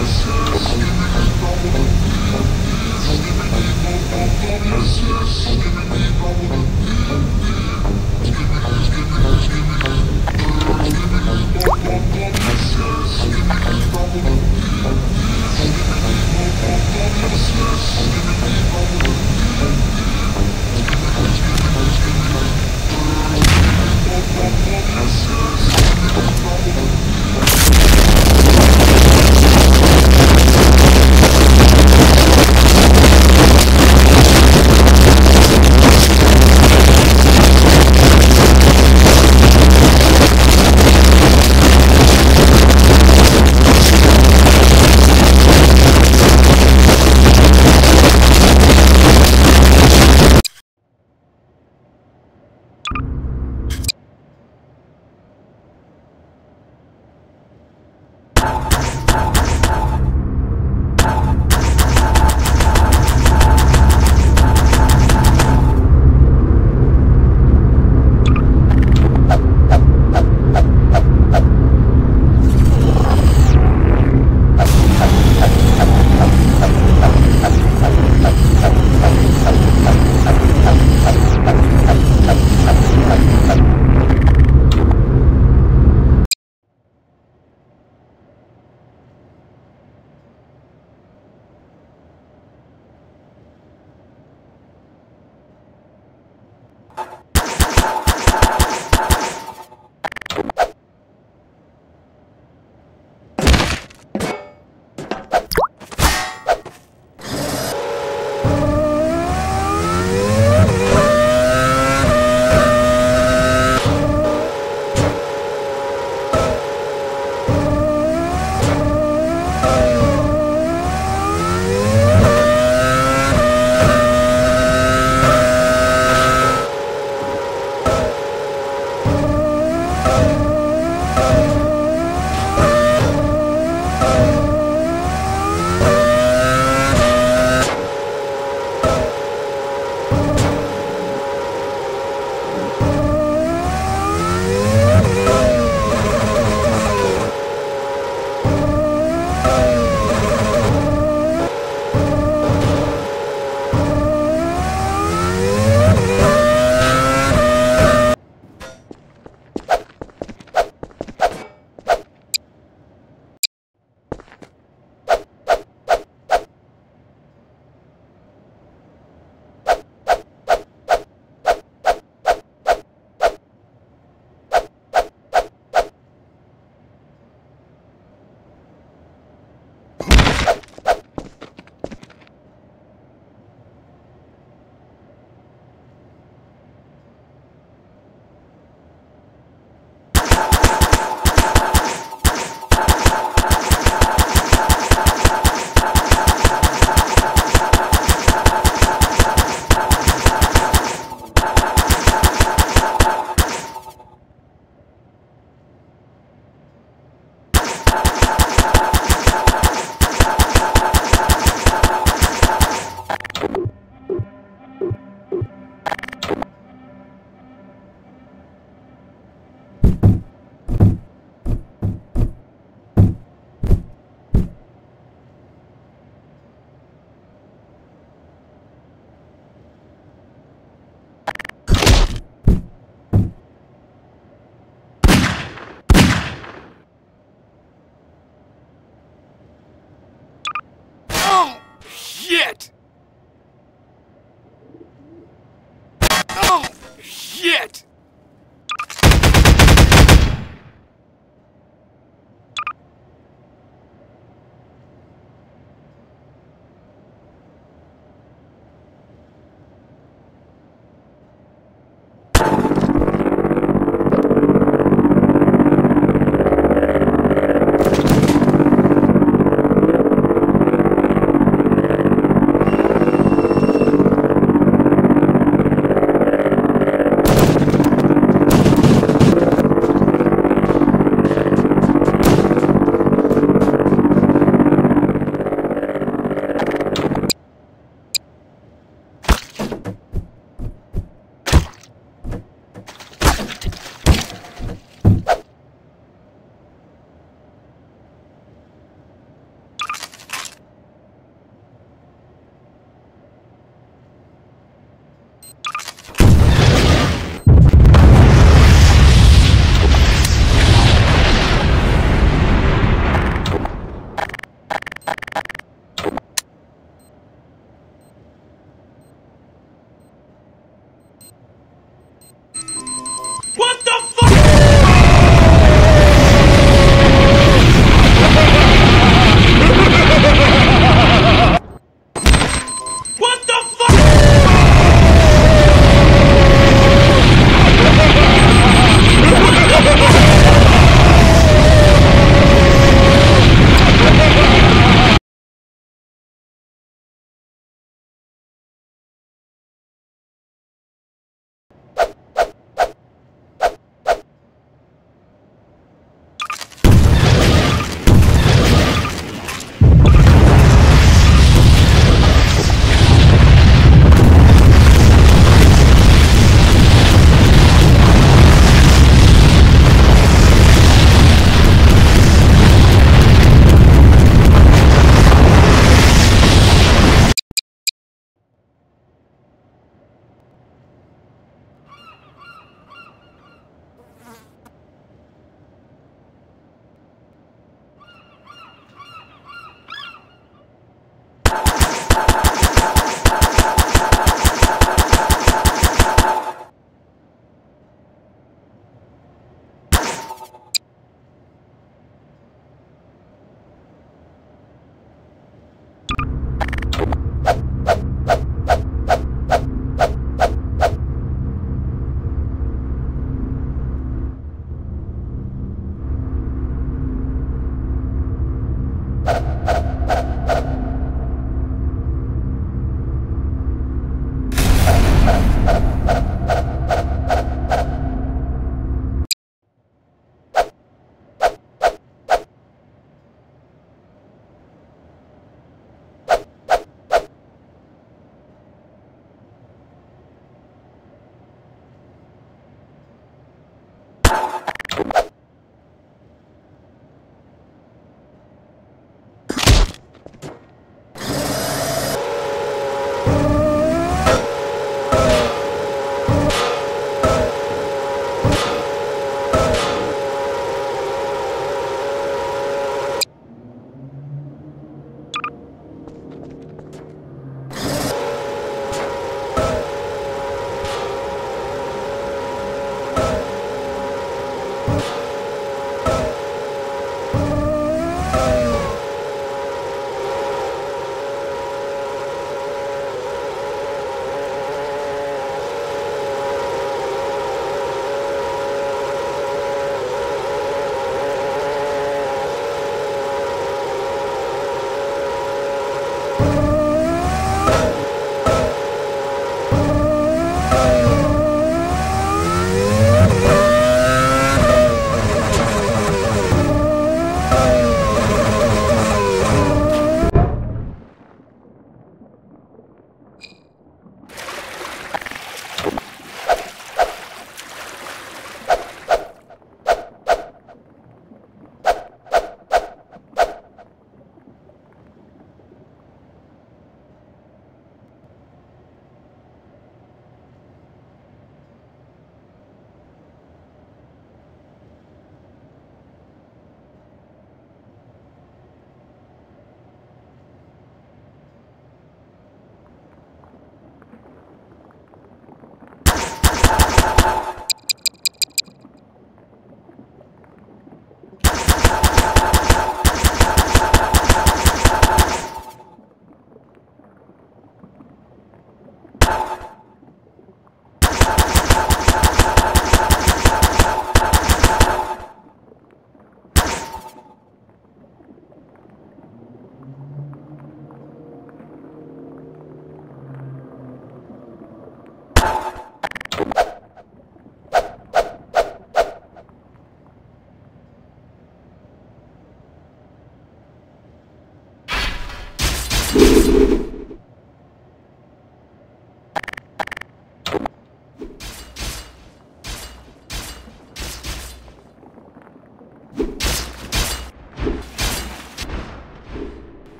Yes, yes, yes.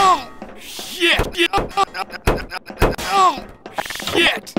Oh, shit! Oh, shit!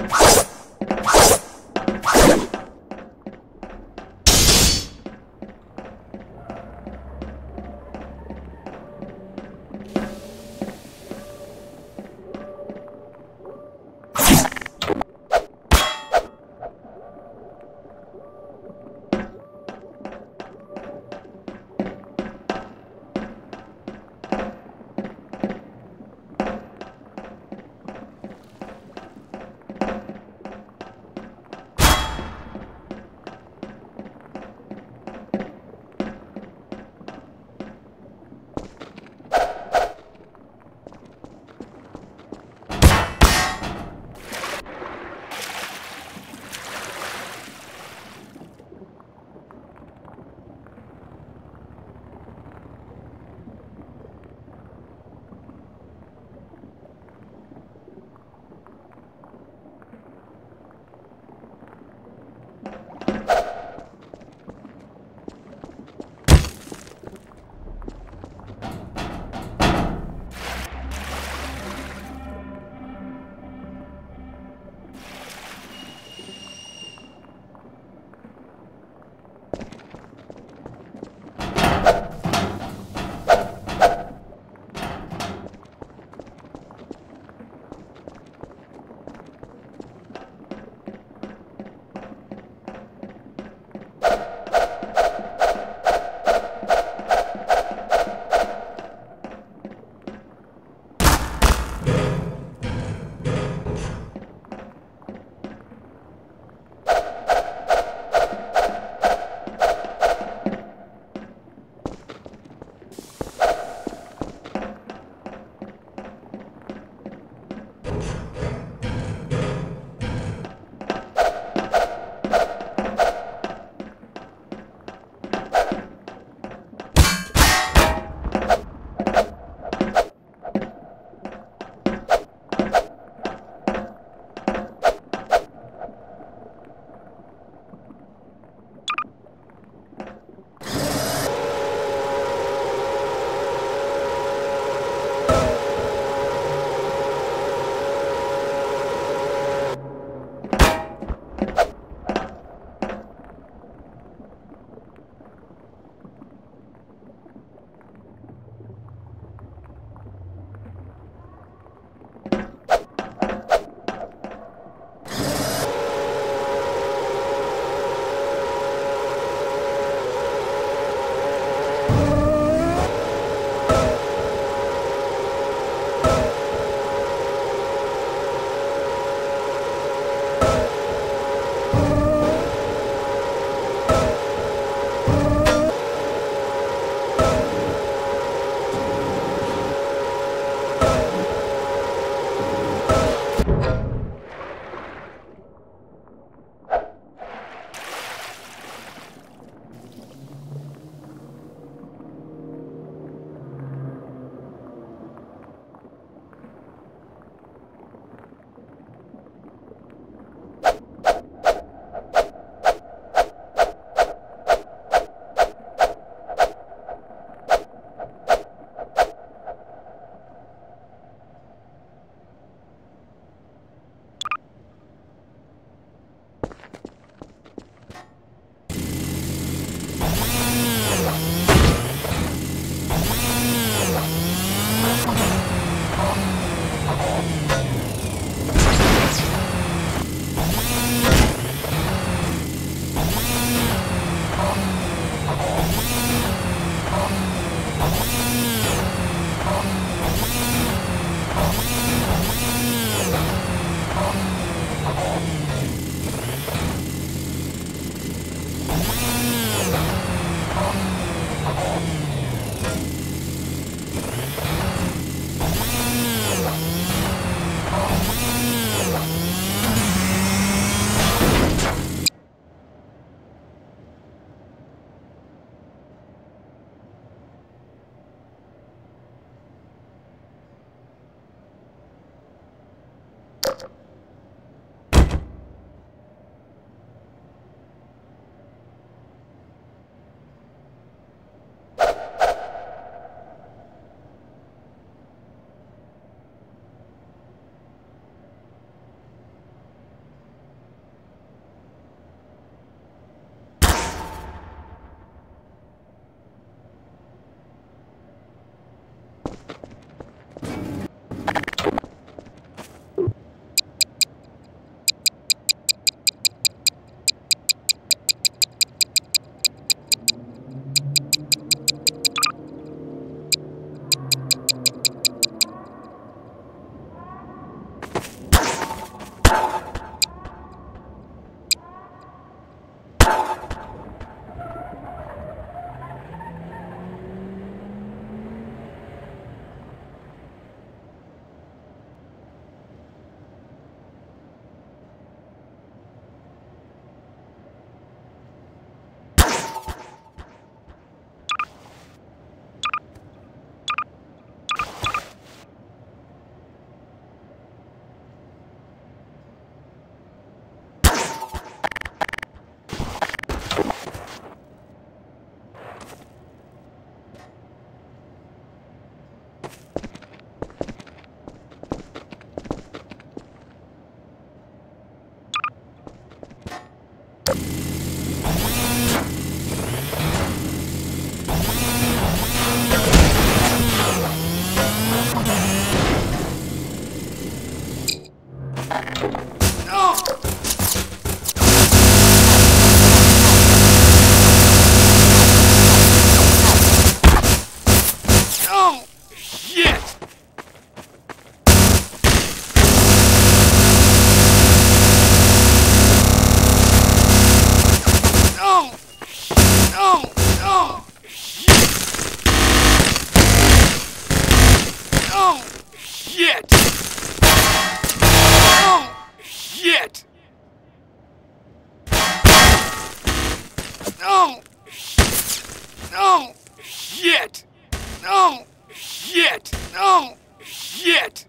Shit!